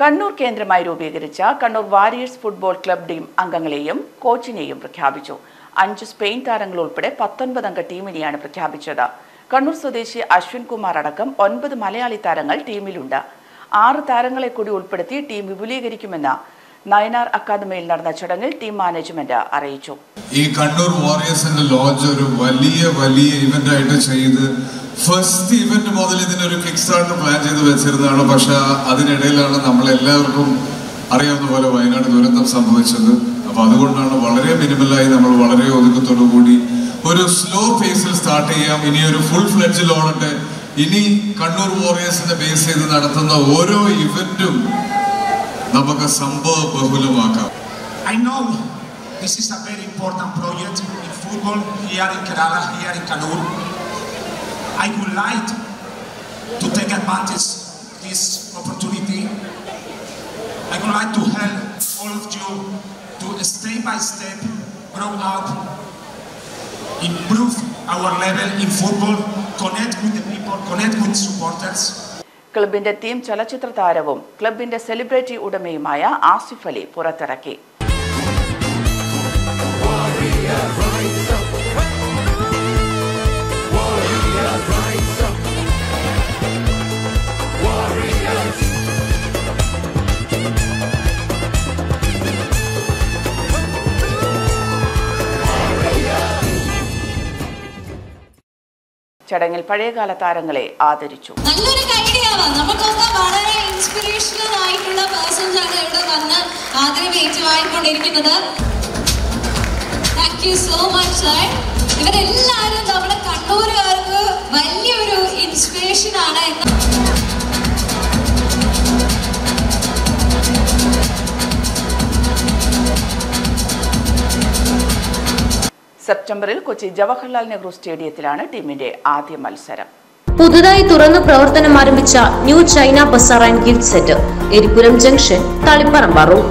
കണ്ണൂർ കേന്ദ്രമായി രൂപീകരിച്ച Kannur warriors football club team അംഗങ്ങളെയും കോച്ചിനെയും പ്രഖ്യാപിച്ചു. അഞ്ച് സ്പെയിൻ താരങ്ങൾ ഉൾപ്പെടെ പത്തൊൻപതംഗ ടീമിനെയാണ് പ്രഖ്യാപിച്ചത്. കണ്ണൂർ സ്വദേശി അശ്വിൻ കുമാർ അടക്കം ഒൻപത് മലയാളി താരങ്ങൾ ടീമിലുണ്ട്. ആറ് താരങ്ങളെ കൂടി ഉൾപ്പെടുത്തി ടീം വിപുലീകരിക്കുമെന്ന് നയനാർ അക്കാദമിയിൽ നടന്ന ചടങ്ങിൽ ടീം മാനേജ്മെന്റ് അറിയിച്ചു. ഈ കണ്ണൂർ വാറിയേഴ്സിന്റെ ലോഞ്ച് ഒരു വലിയ വലിയ ഇവന്റ് ആയിട്ട് ചെയ്ത് ഫസ്റ്റ് ഇവന്റ് മുതൽ ഇതിനൊരു കിക്ക് സ്റ്റാർട്ട് പ്ലാൻ ചെയ്ത് വെച്ചിരുന്നതാണ്. പക്ഷെ അതിനിടയിലാണ് നമ്മളെല്ലാവർക്കും അറിയാവുന്ന പോലെ വയനാട് ദുരന്തം സംഭവിച്ചത്. അപ്പൊ അതുകൊണ്ടാണ് വളരെ മിനിമലായി നമ്മൾ വളരെ ഒതുക്കത്തോടു കൂടി ഒരു സ്ലോ പേസിൽ സ്റ്റാർട്ട് ചെയ്യാം. ഇനി ഒരു ഫുൾ ഫ്ലെഡ്ജിൽ ഓടട്ടെ ഇനി കണ്ണൂർ വാറിയേഴ്സിനെ ബേസ് ചെയ്ത് നടത്തുന്ന ഓരോ ഇവന്റും നമുക്ക് സംഭവ ബഹുലമാക്കാം I know this is a very important project in football here in Kerala, here in Kannur. I would like to take advantage of this opportunity. I would like to help all of you to step by step grow up, improve our level in football, connect with the people, connect with supporters. ക്ലബിന്റെ theme ചലച്ചിത്ര താരവും ക്ലബിന്റെ celebrity ഉടമയുമായ Asif Ali പുറത്തിറക്കി. ചടങ്ങിൽ പഴയകാല താരങ്ങളെ ആദരിച്ചു. നല്ലൊരു വളരെ ഇൻസ്പിറേഷണൽ ആയിട്ടുള്ള ആണ് വന്ന് സോ മച്ച് സർ ഇവരെല്ലാവരും നമ്മുടെ കണ്ണൂരുകാർക്ക് വലിയൊരു ഇൻസ്പിറേഷൻ ആണ് എന്ന് സെപ്റ്റംബറിൽ കൊച്ചി ജവഹർലാൽ നെഹ്റു സ്റ്റേഡിയത്തിലാണ് ടീമിന്റെ ആദ്യ മത്സരം. പുതുതായി തുറന്നു പ്രവർത്തനം ആരംഭിച്ച new China Bazaar and gift centre Eripuram junction Taliparamba road.